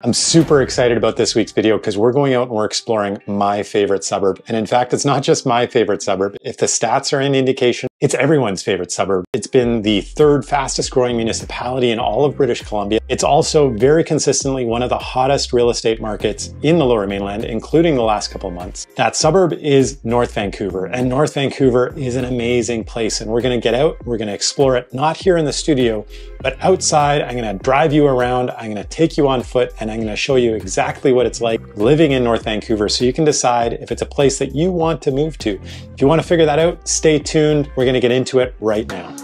I'm super excited about this week's video because we're going out and we're exploring my favorite suburb. And in fact, it's not just my favorite suburb. If the stats are any indication, it's everyone's favorite suburb. It's been the third fastest growing municipality in all of British Columbia. It's also very consistently one of the hottest real estate markets in the lower mainland, including the last couple months. That suburb is North Vancouver and North Vancouver is an amazing place. And we're going to get out, we're going to explore it, not here in the studio, but outside. I'm going to drive you around. I'm going to take you on foot and I'm going to show you exactly what it's like living in North Vancouver so you can decide if it's a place that you want to move to. If you want to figure that out, stay tuned. We're going to get into it right now.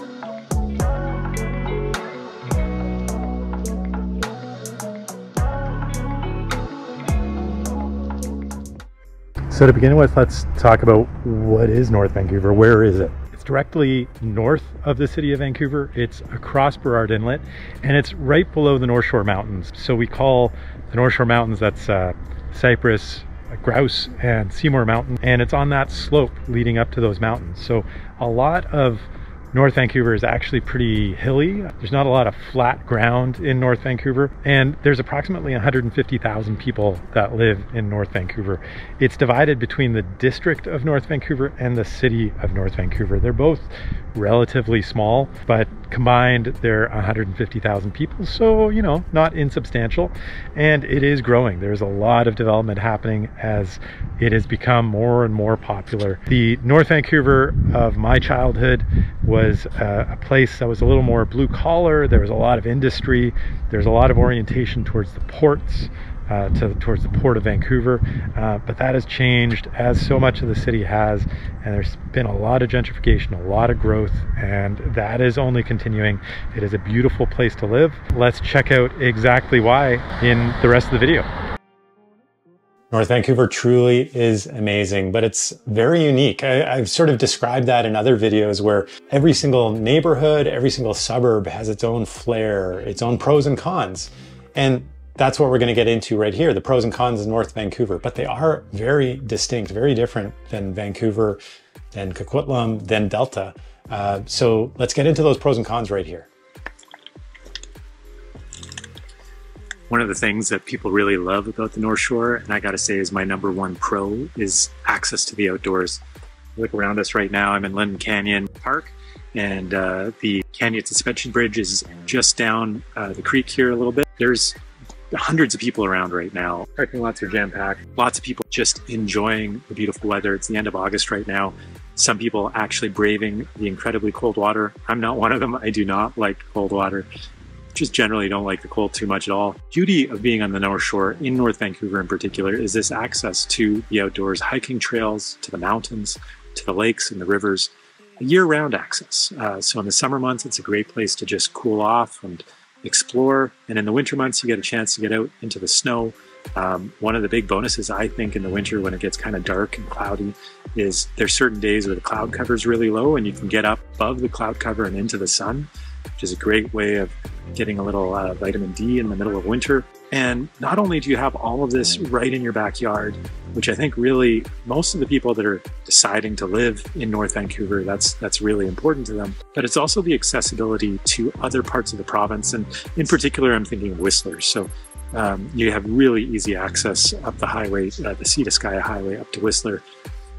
So to begin with, let's talk about what is North Vancouver? Where is it? It's directly north of the city of Vancouver. It's across Burrard Inlet and it's right below the North Shore Mountains. So we call the North Shore Mountains, that's uh, Cypress, Grouse and Seymour Mountain. And it's on that slope leading up to those mountains. So a lot of North Vancouver is actually pretty hilly. There's not a lot of flat ground in North Vancouver, and there's approximately 150,000 people that live in North Vancouver. It's divided between the district of North Vancouver and the city of North Vancouver. They're both relatively small, but combined they're 150,000 people, so you know, not insubstantial. And it is growing. There's a lot of development happening as it has become more and more popular. The North Vancouver of my childhood was a, a place that was a little more blue collar. There was a lot of industry. There's a lot of orientation towards the ports uh, to, towards the port of Vancouver. Uh, but that has changed as so much of the city has, and there's been a lot of gentrification, a lot of growth, and that is only continuing. It is a beautiful place to live. Let's check out exactly why in the rest of the video. North Vancouver truly is amazing, but it's very unique. I, have sort of described that in other videos where every single neighborhood, every single suburb has its own flair, its own pros and cons. And that's what we're going to get into right here, the pros and cons of North Vancouver. But they are very distinct, very different than Vancouver, than Coquitlam, than Delta. Uh, so let's get into those pros and cons right here. One of the things that people really love about the North Shore, and I gotta say is my number one pro, is access to the outdoors. Look around us right now, I'm in Lynn Canyon Park, and uh, the Canyon Suspension Bridge is just down uh, the creek here a little bit. There's hundreds of people around right now. Parking lots are jam packed. Lots of people just enjoying the beautiful weather. It's the end of August right now. Some people actually braving the incredibly cold water. I'm not one of them. I do not like cold water. Just generally don't like the cold too much at all. Beauty of being on the North Shore, in North Vancouver in particular, is this access to the outdoors, hiking trails, to the mountains, to the lakes and the rivers, year-round access. Uh, so in the summer months, it's a great place to just cool off and explore. And in the winter months, you get a chance to get out into the snow. Um, one of the big bonuses, I think, in the winter when it gets kind of dark and cloudy is there's certain days where the cloud cover is really low and you can get up above the cloud cover and into the sun, which is a great way of getting a little uh, vitamin D in the middle of winter. And not only do you have all of this right in your backyard, which I think really most of the people that are deciding to live in North Vancouver, that's that's really important to them. But it's also the accessibility to other parts of the province, and in particular, I'm thinking of Whistler. So um, you have really easy access up the highway, uh, the Sea to Sky Highway up to Whistler.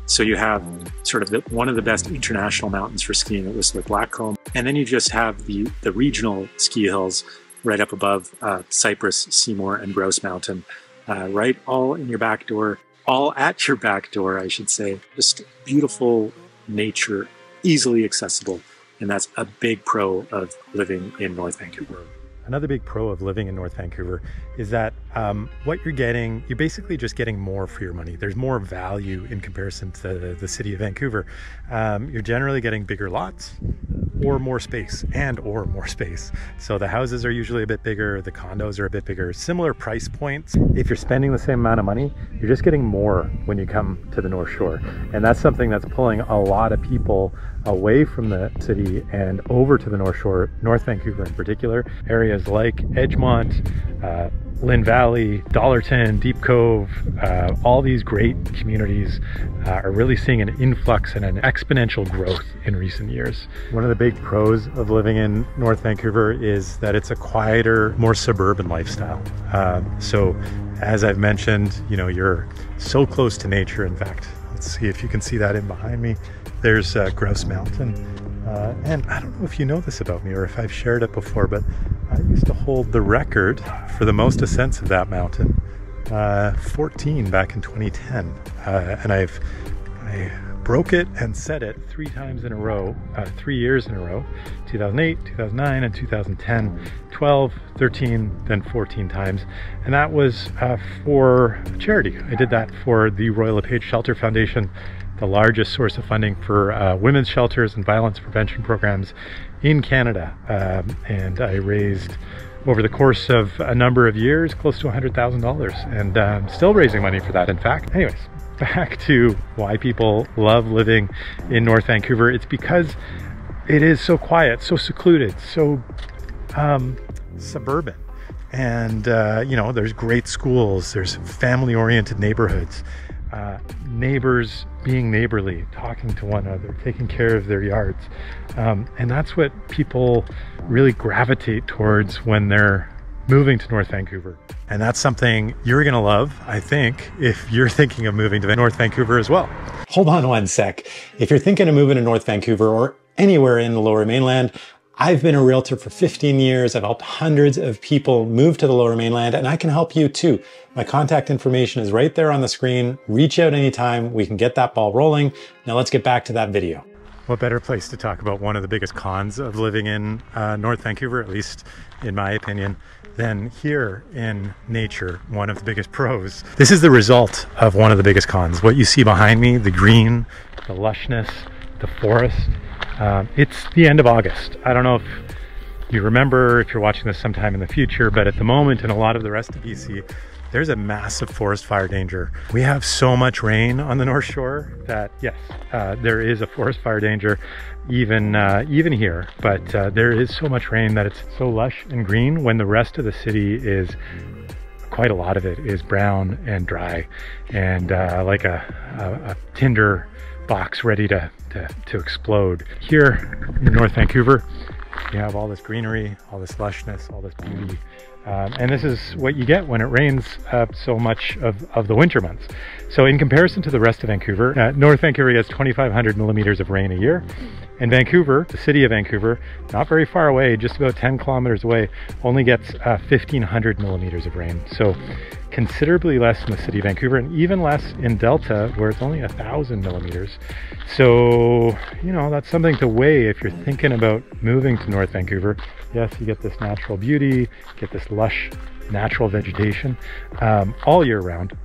So you have sort of the, one of the best international mountains for skiing at Whistler Blackcomb, and then you just have the the regional ski hills right up above uh, Cypress, Seymour, and Grouse Mountain, uh, right all in your back door, all at your back door, I should say. Just beautiful nature, easily accessible, and that's a big pro of living in North Vancouver. Another big pro of living in North Vancouver is that um, what you're getting, you're basically just getting more for your money. There's more value in comparison to the city of Vancouver. Um, you're generally getting bigger lots or more space and or more space. So the houses are usually a bit bigger, the condos are a bit bigger, similar price points. If you're spending the same amount of money, you're just getting more when you come to the North Shore. And that's something that's pulling a lot of people away from the city and over to the North Shore, North Vancouver in particular, areas like Edgemont, uh, Lynn Valley, Dollarton, Deep Cove, uh, all these great communities uh, are really seeing an influx and an exponential growth in recent years. One of the big pros of living in North Vancouver is that it's a quieter, more suburban lifestyle. Uh, so, as I've mentioned, you know, you're so close to nature. In fact, let's see if you can see that in behind me. There's uh, Grouse Mountain. Uh, and I don't know if you know this about me or if I've shared it before, but I used to hold the record for the most ascents of that mountain, uh, 14 back in 2010. Uh, and I've I broke it and set it three times in a row, uh, three years in a row 2008, 2009, and 2010, 12, 13, then 14 times. And that was uh, for charity. I did that for the Royal LePage Shelter Foundation the largest source of funding for uh, women's shelters and violence prevention programs in Canada. Um, and I raised over the course of a number of years close to $100,000 and um, still raising money for that, in fact. Anyways, back to why people love living in North Vancouver. It's because it is so quiet, so secluded, so um, suburban. And, uh, you know, there's great schools, there's family oriented neighborhoods uh, neighbors being neighborly, talking to one another, taking care of their yards. Um, and that's what people really gravitate towards when they're moving to North Vancouver. And that's something you're going to love, I think, if you're thinking of moving to North Vancouver as well. Hold on one sec. If you're thinking of moving to North Vancouver or anywhere in the lower mainland, I've been a realtor for 15 years. I've helped hundreds of people move to the lower mainland and I can help you too. My contact information is right there on the screen. Reach out anytime. We can get that ball rolling. Now let's get back to that video. What better place to talk about one of the biggest cons of living in uh, North Vancouver, at least in my opinion, than here in nature, one of the biggest pros. This is the result of one of the biggest cons. What you see behind me, the green, the lushness, the forest, um, it's the end of August. I don't know if you remember if you're watching this sometime in the future, but at the moment in a lot of the rest of BC, there's a massive forest fire danger. We have so much rain on the North Shore that yes, uh, there is a forest fire danger even uh, even here. But uh, there is so much rain that it's so lush and green when the rest of the city is quite a lot of it is brown and dry and uh, like a, a, a tinder box ready to, to, to explode. Here in North Vancouver, you have all this greenery, all this lushness, all this beauty. Um, and this is what you get when it rains uh, so much of, of the winter months. So in comparison to the rest of Vancouver, uh, North Vancouver gets 2,500 millimeters of rain a year. And Vancouver, the city of Vancouver, not very far away, just about 10 kilometers away, only gets uh, 1,500 millimeters of rain. So considerably less in the city of Vancouver and even less in Delta where it's only a thousand millimeters. So, you know, that's something to weigh if you're thinking about moving to North Vancouver. Yes, you get this natural beauty, get this lush natural vegetation um, all year round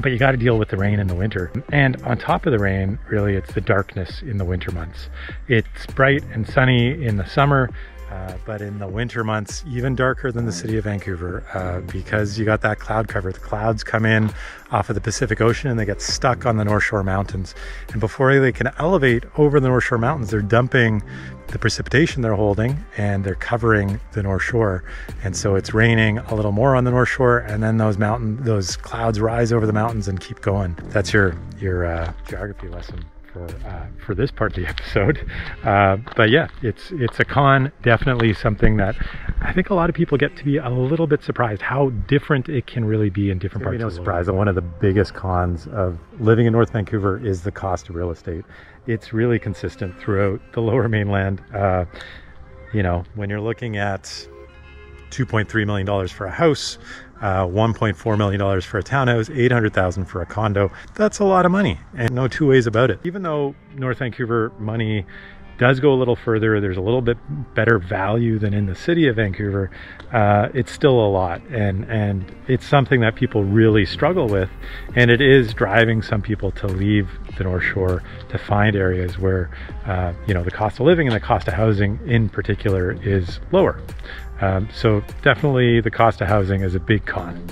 but you got to deal with the rain in the winter. And on top of the rain, really, it's the darkness in the winter months. It's bright and sunny in the summer, uh, but in the winter months, even darker than the city of Vancouver uh, because you got that cloud cover. The clouds come in off of the Pacific Ocean and they get stuck on the North Shore Mountains. And before they can elevate over the North Shore Mountains, they're dumping the precipitation they're holding and they're covering the North Shore. And so it's raining a little more on the North Shore, and then those mountain, those clouds rise over the mountains and keep going. That's your your uh, geography lesson for uh, for this part of the episode. Uh, but yeah, it's it's a con. Definitely something that I think a lot of people get to be a little bit surprised how different it can really be in different parts. No of the surprise that one of the biggest cons of living in North Vancouver is the cost of real estate. It's really consistent throughout the Lower Mainland. Uh, you know, when you're looking at 2.3 million dollars for a house uh, $1.4 million for a townhouse, 800,000 for a condo. That's a lot of money and no two ways about it. Even though North Vancouver money does go a little further, there's a little bit better value than in the city of Vancouver, uh, it's still a lot. And, and it's something that people really struggle with. And it is driving some people to leave the North Shore to find areas where, uh, you know, the cost of living and the cost of housing in particular is lower. Um, so definitely the cost of housing is a big con.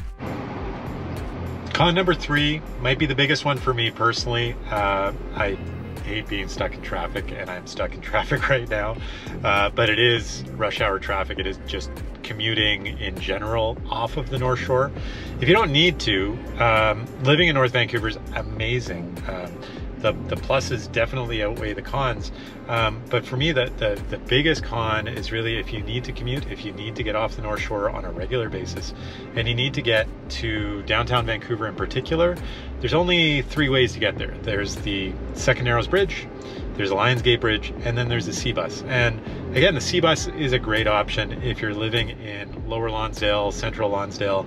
Con number three might be the biggest one for me personally. Uh, I hate being stuck in traffic, and I'm stuck in traffic right now. Uh, but it is rush hour traffic. It is just commuting in general off of the North Shore. If you don't need to, um, living in North Vancouver is amazing. Um, the, the pluses definitely outweigh the cons. Um, but for me, the, the, the biggest con is really if you need to commute, if you need to get off the North Shore on a regular basis, and you need to get to downtown Vancouver in particular, there's only three ways to get there. There's the Second Narrows Bridge, there's a Lionsgate Bridge, and then there's the SeaBus. And again, the SeaBus is a great option if you're living in Lower Lonsdale, Central Lonsdale,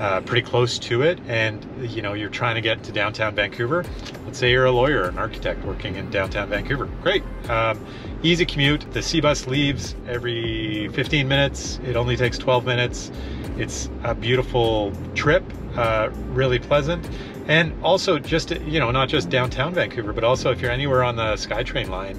uh, pretty close to it. And you know you're trying to get to downtown Vancouver. Let's say you're a lawyer an architect working in downtown Vancouver. Great. Um, easy commute. The SeaBus leaves every 15 minutes. It only takes 12 minutes. It's a beautiful trip uh, really pleasant. And also just you know not just downtown Vancouver but also if you're anywhere on the SkyTrain line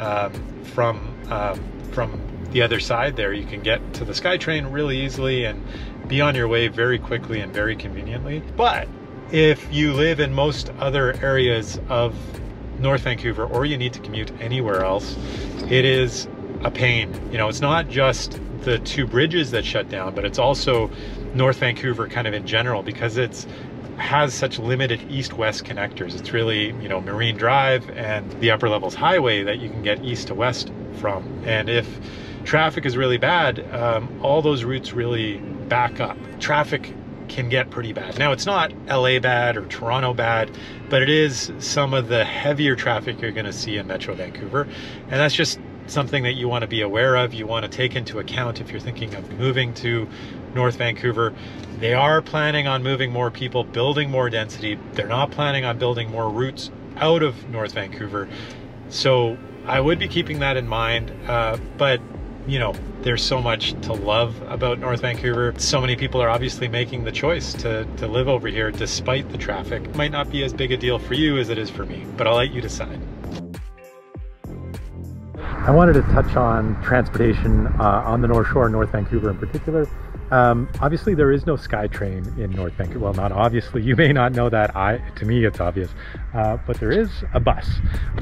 um, from um, from the other side there you can get to the SkyTrain really easily and be on your way very quickly and very conveniently. But if you live in most other areas of North Vancouver or you need to commute anywhere else, it is a pain. You know, it's not just the two bridges that shut down, but it's also North Vancouver kind of in general because it's has such limited east-west connectors. It's really, you know, Marine Drive and the upper levels highway that you can get east to west from. And if traffic is really bad, um, all those routes really back up. Traffic can get pretty bad. Now, it's not LA bad or Toronto bad, but it is some of the heavier traffic you're going to see in Metro Vancouver. And that's just something that you want to be aware of. You want to take into account if you're thinking of moving to North Vancouver. They are planning on moving more people, building more density. They're not planning on building more routes out of North Vancouver. So I would be keeping that in mind. Uh, but you know, there's so much to love about North Vancouver. So many people are obviously making the choice to, to live over here despite the traffic. It might not be as big a deal for you as it is for me, but I'll let you decide. I wanted to touch on transportation uh, on the North Shore, North Vancouver in particular. Um, obviously, there is no SkyTrain in North Vancouver. Well, not obviously. You may not know that. I, to me, it's obvious. Uh, but there is a bus.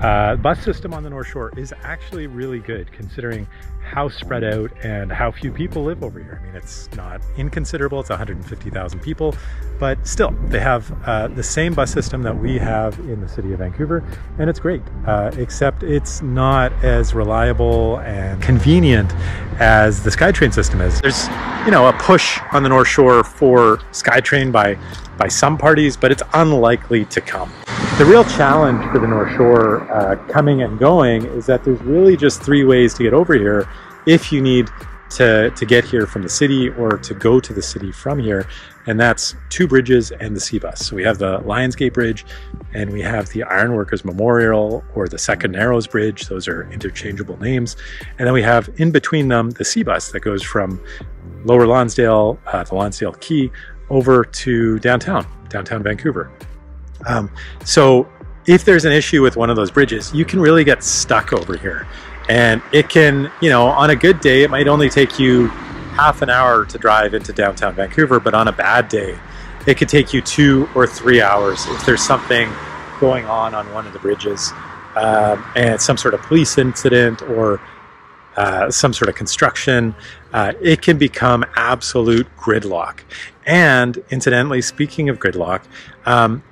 Uh, bus system on the North Shore is actually really good, considering how spread out and how few people live over here. I mean, it's not inconsiderable. It's 150,000 people, but still, they have uh, the same bus system that we have in the city of Vancouver, and it's great. Uh, except it's not as reliable and convenient as the SkyTrain system is. There's, you know, a push on the North Shore for SkyTrain by by some parties, but it's unlikely to come. The real challenge for the North Shore uh, coming and going is that there's really just three ways to get over here if you need to, to get here from the city or to go to the city from here. And that's two bridges and the sea bus. So we have the Lionsgate Bridge and we have the Ironworkers Memorial or the Second Narrows Bridge. Those are interchangeable names. And then we have in between them the sea bus that goes from Lower Lonsdale, uh, the Lonsdale Quay, over to downtown, downtown Vancouver. Um, so if there's an issue with one of those bridges, you can really get stuck over here. And it can, you know, on a good day, it might only take you half an hour to drive into downtown Vancouver, but on a bad day, it could take you two or three hours if there's something going on on one of the bridges um, and some sort of police incident or uh, some sort of construction, uh, it can become absolute gridlock. And incidentally, speaking of gridlock, um,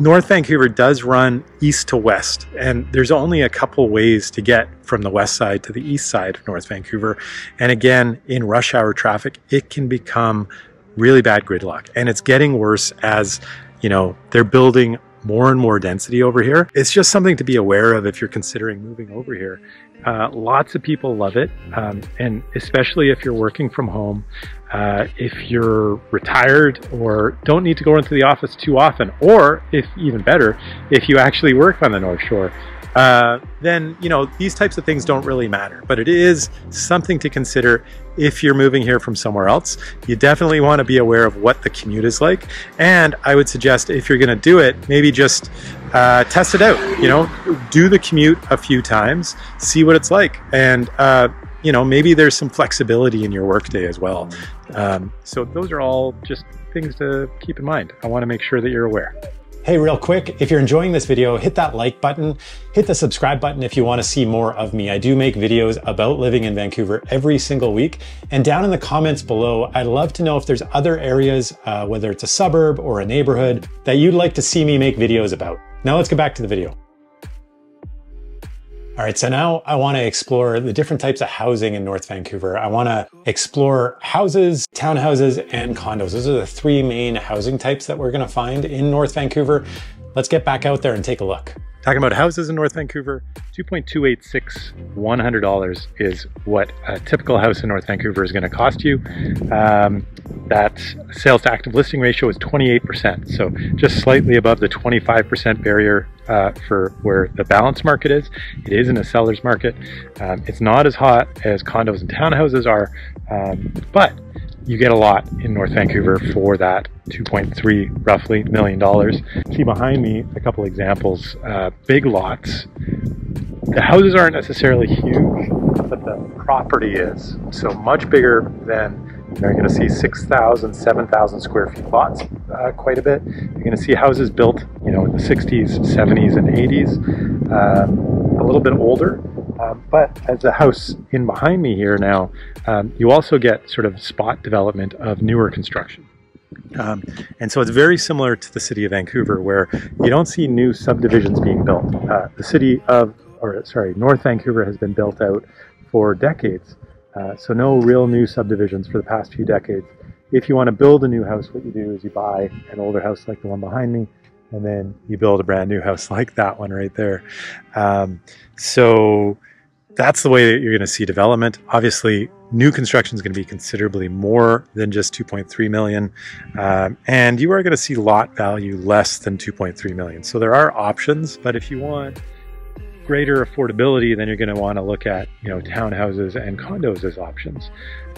North Vancouver does run east to west, and there's only a couple ways to get from the west side to the east side of North Vancouver. And again, in rush hour traffic, it can become really bad gridlock. And it's getting worse as, you know, they're building more and more density over here. It's just something to be aware of if you're considering moving over here. Uh, lots of people love it, um, and especially if you're working from home. Uh, if you're retired or don't need to go into the office too often, or if even better, if you actually work on the North Shore, uh, then you know these types of things don't really matter. But it is something to consider if you're moving here from somewhere else. You definitely want to be aware of what the commute is like, and I would suggest if you're going to do it, maybe just uh, test it out. You know, do the commute a few times, see what it's like, and uh, you know maybe there's some flexibility in your workday as well. Um, so those are all just things to keep in mind. I want to make sure that you're aware. Hey, real quick, if you're enjoying this video, hit that like button, hit the subscribe button if you want to see more of me. I do make videos about living in Vancouver every single week. And down in the comments below, I'd love to know if there's other areas, uh, whether it's a suburb or a neighborhood, that you'd like to see me make videos about. Now let's get back to the video. All right, so now I want to explore the different types of housing in North Vancouver. I want to explore houses, townhouses, and condos. Those are the three main housing types that we're going to find in North Vancouver. Let's get back out there and take a look. Talking about houses in North Vancouver, 2.286 $100 is what a typical house in North Vancouver is going to cost you. Um, that sales to active listing ratio is 28%, so just slightly above the 25% barrier uh, for where the balance market is. It is in a seller's market. Um, it's not as hot as condos and townhouses are, um, but you get a lot in North Vancouver for that 2.3 roughly million dollars. See behind me a couple examples, uh, big lots. The houses aren't necessarily huge, but the property is. So much bigger than you're going to see 6,000, 7,000 square feet lots uh, quite a bit. You're going to see houses built, you know, in the 60s, 70s, and 80s, um, a little bit older. Um, but as the house in behind me here now, um, you also get sort of spot development of newer construction. Um, and so it's very similar to the city of Vancouver, where you don't see new subdivisions being built. Uh, the city of, or sorry, North Vancouver has been built out for decades. Uh, so no real new subdivisions for the past few decades. If you want to build a new house, what you do is you buy an older house like the one behind me, and then you build a brand new house like that one right there. Um, so that's the way that you're going to see development. Obviously, new construction is going to be considerably more than just 2.3 million, um, and you are going to see lot value less than 2.3 million. So there are options, but if you want greater affordability, then you're going to want to look at you know townhouses and condos as options.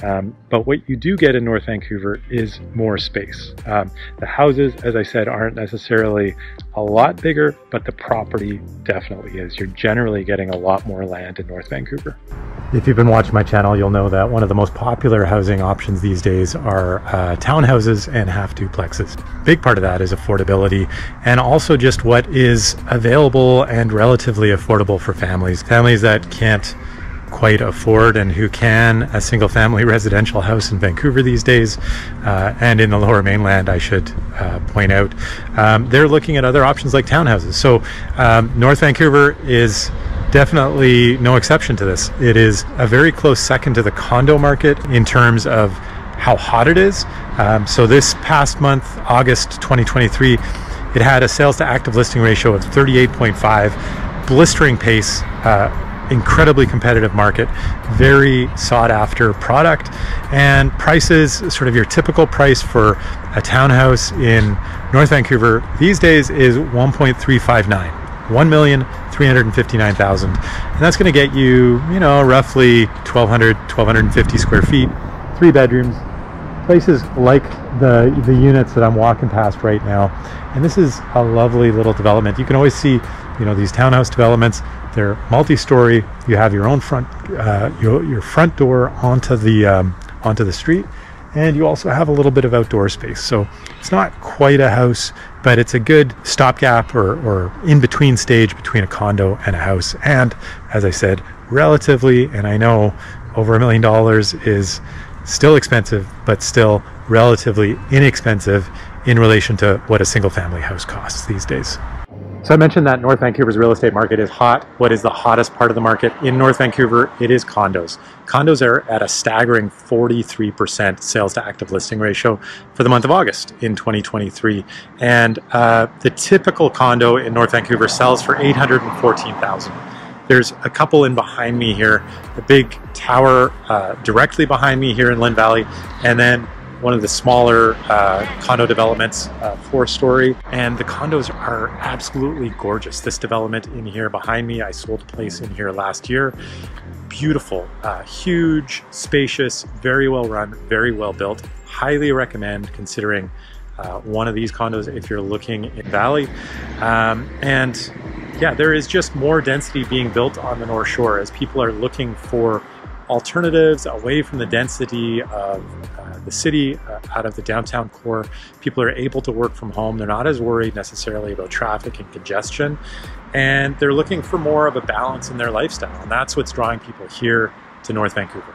Um, but what you do get in North Vancouver is more space. Um, the houses, as I said, aren't necessarily a lot bigger, but the property definitely is. You're generally getting a lot more land in North Vancouver. If you've been watching my channel, you'll know that one of the most popular housing options these days are uh, townhouses and half duplexes. Big part of that is affordability and also just what is available and relatively affordable for families. Families that can't quite afford and who can a single family residential house in Vancouver these days uh, and in the lower mainland, I should uh, point out. Um, they're looking at other options like townhouses. So, um, North Vancouver is definitely no exception to this. It is a very close second to the condo market in terms of how hot it is. Um, so this past month, August 2023, it had a sales to active listing ratio of 38.5, blistering pace, uh, incredibly competitive market, very sought after product, and prices, sort of your typical price for a townhouse in North Vancouver these days is 1.359. 1,359,000. And that's going to get you, you know, roughly 1,200, 1,250 square feet, three bedrooms, places like the, the units that I'm walking past right now. And this is a lovely little development. You can always see, you know, these townhouse developments. They're multi-story. You have your own front, uh, your, your front door onto the um, onto the street, and you also have a little bit of outdoor space. So it's not quite a house, but it's a good stopgap or, or in between stage between a condo and a house. And as I said, relatively, and I know over a million dollars is still expensive, but still relatively inexpensive in relation to what a single family house costs these days. So I mentioned that North Vancouver's real estate market is hot. What is the hottest part of the market in North Vancouver? It is condos. Condos are at a staggering 43% sales to active listing ratio for the month of August in 2023. And uh, the typical condo in North Vancouver sells for 814,000. There's a couple in behind me here, the big tower uh, directly behind me here in Lynn Valley, and then one of the smaller uh, condo developments, uh, four story, and the condos are absolutely gorgeous. This development in here behind me, I sold a place in here last year. Beautiful, uh, huge, spacious, very well run, very well built. Highly recommend considering uh, one of these condos if you're looking in Valley. Um, and yeah, there is just more density being built on the North Shore as people are looking for alternatives away from the density of uh, of the city, uh, out of the downtown core. People are able to work from home. They're not as worried necessarily about traffic and congestion. And they're looking for more of a balance in their lifestyle. And that's what's drawing people here to North Vancouver.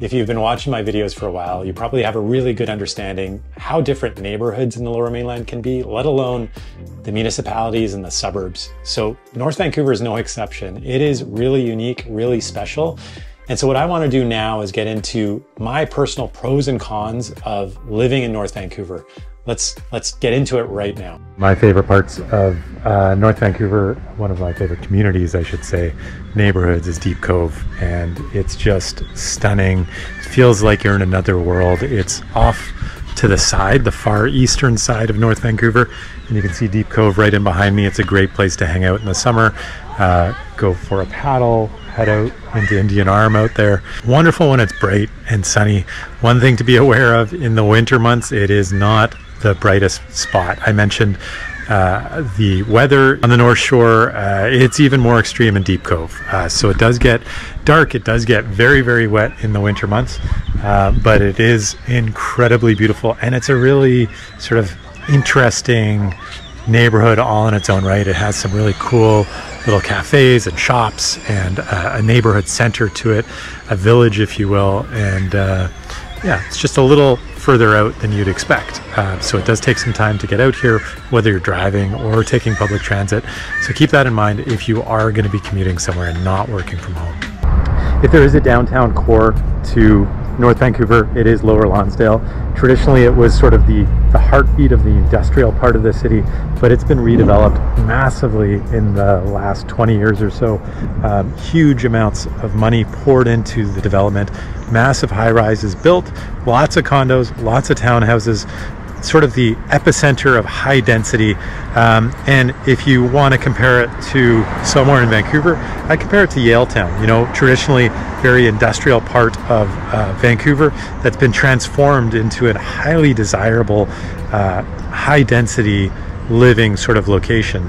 If you've been watching my videos for a while, you probably have a really good understanding how different neighborhoods in the lower mainland can be, let alone the municipalities and the suburbs. So North Vancouver is no exception. It is really unique, really special. And so what I want to do now is get into my personal pros and cons of living in North Vancouver let's let's get into it right now. My favorite parts of uh, North Vancouver, one of my favorite communities, I should say, neighborhoods, is Deep Cove, and it's just stunning. It feels like you're in another world. It's off to the side, the far eastern side of North Vancouver, and you can see Deep Cove right in behind me. It's a great place to hang out in the summer. Uh, go for a paddle, head out into Indian Arm out there. Wonderful when it's bright and sunny. One thing to be aware of in the winter months, it is not the brightest spot. I mentioned uh, the weather on the North Shore, uh, it's even more extreme in Deep Cove. Uh, so it does get dark, it does get very, very wet in the winter months, uh, but it is incredibly beautiful and it's a really sort of interesting neighborhood all in its own right. It has some really cool little cafes and shops and uh, a neighborhood center to it, a village, if you will. And uh, yeah, it's just a little further out than you'd expect. Uh, so it does take some time to get out here, whether you're driving or taking public transit. So keep that in mind if you are going to be commuting somewhere and not working from home. If there is a downtown core to North Vancouver, it is Lower Lonsdale. Traditionally, it was sort of the, the heartbeat of the industrial part of the city, but it's been redeveloped massively in the last 20 years or so. Um, huge amounts of money poured into the development, massive high rises built, lots of condos, lots of townhouses, sort of the epicenter of high density. Um, and if you want to compare it to somewhere in Vancouver, I compare it to Yaletown, You know, traditionally very industrial part of uh, Vancouver that's been transformed into a highly desirable, uh, high density living sort of location.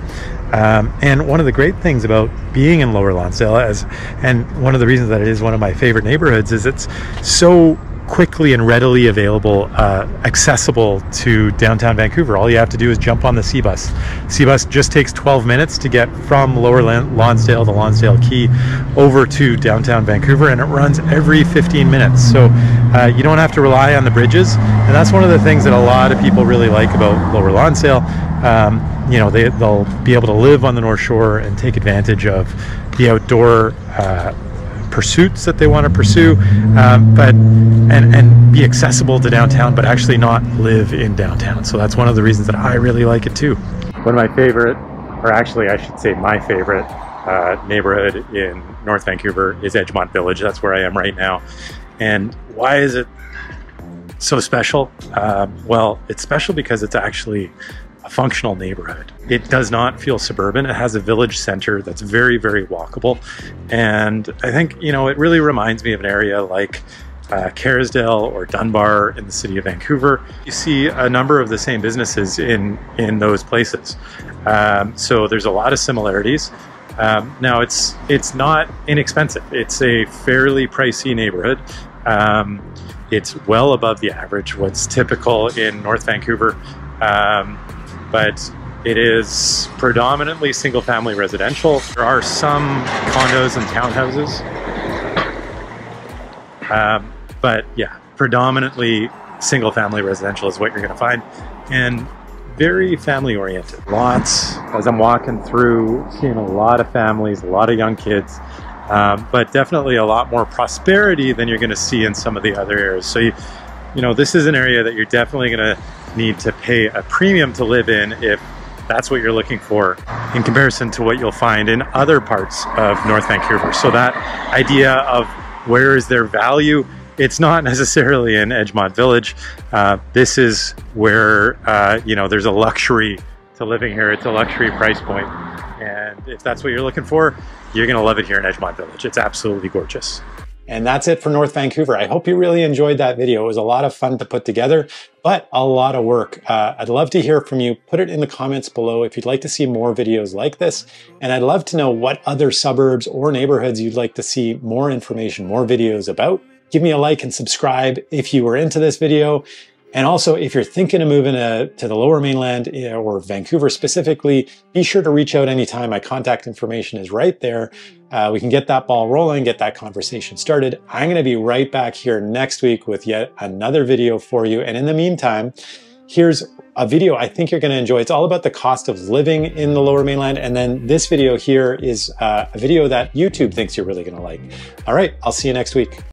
Um, and one of the great things about being in Lower Lonsdale, as and one of the reasons that it is one of my favorite neighborhoods, is it's so quickly and readily available, uh, accessible to downtown Vancouver. All you have to do is jump on the SeaBus. C bus just takes 12 minutes to get from Lower Lonsdale, the Lonsdale Quay, over to downtown Vancouver, and it runs every 15 minutes. So uh, you don't have to rely on the bridges, and that's one of the things that a lot of people really like about Lower Lonsdale. Um, you know, they, they'll be able to live on the North Shore and take advantage of the outdoor uh, pursuits that they want to pursue, um, but and and be accessible to downtown, but actually not live in downtown. So that's one of the reasons that I really like it too. One of my favorite, or actually I should say my favorite uh, neighborhood in North Vancouver is Edgemont Village. That's where I am right now. And why is it so special? Um, well, it's special because it's actually a functional neighborhood. It does not feel suburban. It has a village center that's very, very walkable. And I think, you know, it really reminds me of an area like uh, Kerrisdale or Dunbar in the city of Vancouver. You see a number of the same businesses in, in those places. Um, so there's a lot of similarities. Um, now it's it's not inexpensive. It's a fairly pricey neighborhood. Um, it's well above the average. What's typical in North Vancouver um, but it is predominantly single family residential. There are some condos and townhouses. Um, but yeah, predominantly single family residential is what you're gonna find. And very family oriented. Lots, as I'm walking through, seeing a lot of families, a lot of young kids, um, but definitely a lot more prosperity than you're gonna see in some of the other areas. So you, you know, this is an area that you're definitely gonna need to pay a premium to live in if that's what you're looking for in comparison to what you'll find in other parts of North Vancouver. So that idea of where is their value, it's not necessarily in Edgemont Village. Uh, this is where, uh, you know, there's a luxury to living here. It's a luxury price point. And if that's what you're looking for, you're gonna love it here in Edgemont Village. It's absolutely gorgeous. And that's it for North Vancouver. I hope you really enjoyed that video. It was a lot of fun to put together, but a lot of work. Uh, I'd love to hear from you. Put it in the comments below if you'd like to see more videos like this. And I'd love to know what other suburbs or neighborhoods you'd like to see more information, more videos about. give me a like and subscribe if you were into this video. And also, if you're thinking of moving to, to the lower mainland eh, or Vancouver specifically, be sure to reach out anytime. My contact information is right there. Uh, we can get that ball rolling, get that conversation started. I'm going to be right back here next week with yet another video for you. And in the meantime, here's a video I think you're going to enjoy. It's all about the cost of living in the lower mainland. And then this video here is uh, a video that YouTube thinks you're really going to like. All right, I'll see you next week.